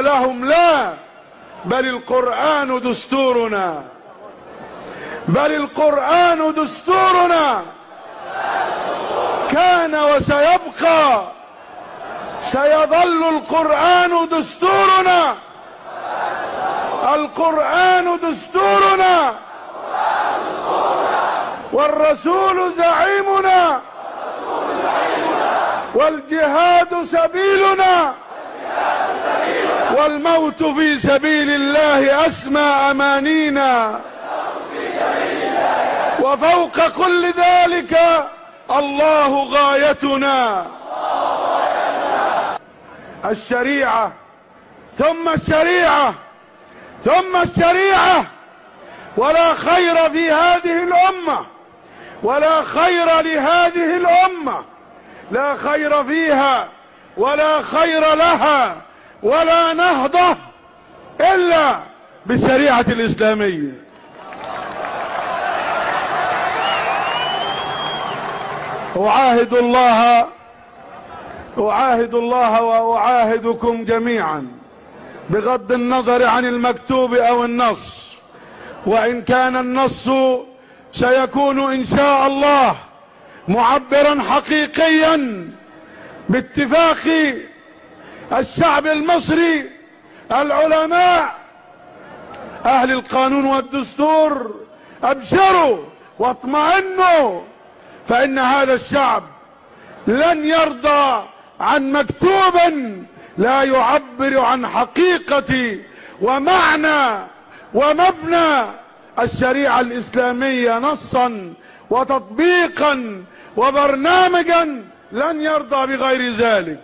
لهم لا بل القرآن دستورنا. بل القرآن دستورنا. كان وسيبقى. سيظل القرآن دستورنا. القرآن دستورنا. والرسول زعيمنا. والجهاد سبيلنا. والموت في سبيل الله أسمى أمانينا. وفوق كل ذلك الله غايتنا. الشريعة ثم الشريعة ثم الشريعة. ولا خير في هذه الأمة. ولا خير لهذه الأمة. لا خير فيها ولا خير لها. ولا نهضة إلا بالشريعة الإسلامية. أعاهد الله أعاهد الله وأعاهدكم جميعا بغض النظر عن المكتوب أو النص. وإن كان النص سيكون إن شاء الله معبرا حقيقيا باتفاق الشعب المصري العلماء أهل القانون والدستور أبشروا واطمئنوا فإن هذا الشعب لن يرضى عن مكتوب لا يعبر عن حقيقة ومعنى ومبنى الشريعة الإسلامية نصا وتطبيقا وبرنامجا لن يرضى بغير ذلك.